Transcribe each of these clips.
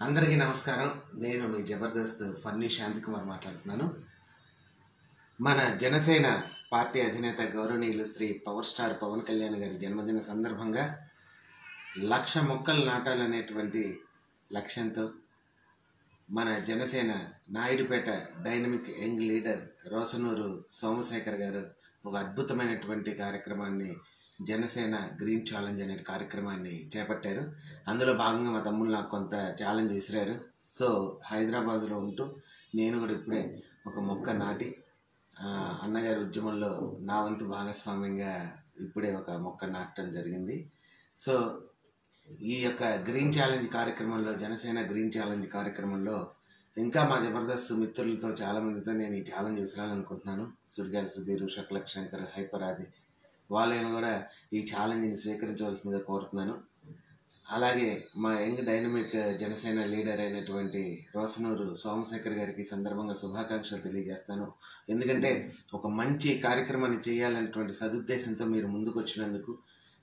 అందరికీ నమస్కారం. నేను మీ జబర్దస్త్ ఫర్నీ శాంతి కుమార్ మాట్లాడుతున్నాను. మన జనసేన పార్టీ అధినేత గౌరవనీయులు శ్రీ పవర్ స్టార్ పవన్ కళ్యాణ్ గారి జన్మదిన సందర్భంగా లక్ష మొక్కలు నాటాలనేటువంటి లక్ష్యంతో మన Janasena Naidupeta dynamic young leader Rosanuru Somashekhar గారు ఒక అద్భుతమైనటువంటి కార్యక్రమాన్ని జనసేన గ్రీన్ ఛాలెంజ్ అనే కార్యక్రమాన్ని చేపట్టారు. అందులో భాగంగా మా తమ్ముళ్ళు నాకు కొంత ఛాలెంజ్ విసిరారు. సో హైదరాబాద్లో ఉంటూ నేను కూడా ఇప్పుడే ఒక మొక్క నాటి అన్నగారి ఉద్యమంలో నా వంతు భాగస్వామ్యంగా ఇప్పుడే ఒక మొక్క నాటడం జరిగింది. సో ఈ యొక్క గ్రీన్ ఛాలెంజ్ కార్యక్రమంలో జనసేన గ్రీన్ ఛాలెంజ్ కార్యక్రమంలో ఇంకా మా జబర్దస్త్ మిత్రులతో చాలా మందితో నేను ఈ ఛాలెంజ్ విసరాలనుకుంటున్నాను. సుడిగాలి సుధీర్ శకలక్ శంకర్ హైపర్ ఆది వాళ్ళని కూడా ఈ ఛాలెంజ్ని స్వీకరించవలసిందిగా కోరుతున్నాను. అలాగే మా యంగ్ డైనమిక్ జనసేన లీడర్ అయినటువంటి రోసనూరు సోమశేఖర్ గారికి సందర్భంగా శుభాకాంక్షలు తెలియజేస్తాను. ఎందుకంటే ఒక మంచి కార్యక్రమాన్ని చేయాలనేటువంటి సదుద్దేశంతో మీరు ముందుకు వచ్చినందుకు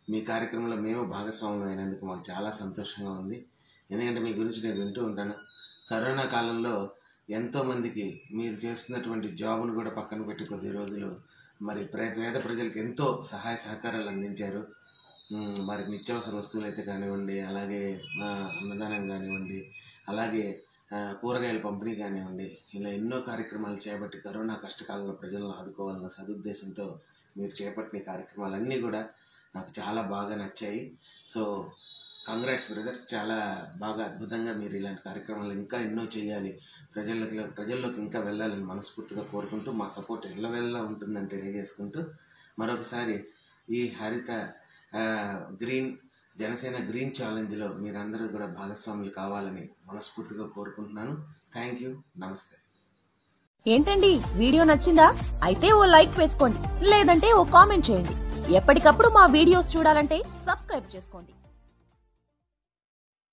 మీ కార్యక్రమంలో మేము భాగస్వామ్యం అయినందుకు మాకు చాలా సంతోషంగా ఉంది. ఎందుకంటే మీ గురించి నేను వింటూ ఉంటాను. కరోనా కాలంలో ఎంతోమందికి మీరు చేస్తున్నటువంటి జాబ్ను కూడా పక్కన పెట్టి కొద్ది రోజులు మరి ప్ర- పేద ప్రజలకు ఎంతో సహాయ సహకారాలు అందించారు. మరి నిత్యావసర వస్తువులు అయితే కానివ్వండి అలాగే అన్నదానం కానివ్వండి అలాగే కూరగాయల పంపిణీ కానివ్వండి ఇలా ఎన్నో కార్యక్రమాలు చేపట్టి కరోనా కష్టకాలంలో ప్రజలను ఆదుకోవాలన్న సదుద్దేశంతో మీరు చేపట్టిన కార్యక్రమాలన్నీ కూడా నాకు చాలా బాగా నచ్చాయి. సో కంగ్రాట్స్ బ్రదర్ చాలా బాగా అద్భుతంగా మీరు ఇలాంటి కార్యక్రమాలు ఇంకా ఎన్నో చేయాలి. ప్రజల్లోకి ప్రజల్లోకి ఇంకా వెళ్ళాలని మనస్ఫూర్తిగా కోరుకుంటూ మా సపోర్ట్ ఎల్లవెల్లా ఉంటుందని తెలియజేసుకుంటూ మరొకసారి ఈ హరిత గ్రీన్ జనసేన గ్రీన్ ఛాలెంజ్లో మీరందరూ కూడా భాగస్వాములు కావాలని మనస్ఫూర్తిగా కోరుకుంటున్నాను. Thank you. నమస్తే. ఏంటండి? వీడియో నచ్చిందా? అయితే ఓ లైక్ వేసుకోండి. లేదంటే ఓ కామెంట్ చేయండి. ఎప్పటికప్పుడు మా వీడియోస్ చూడాలంటే సబ్స్క్రైబ్ చేసుకోండి.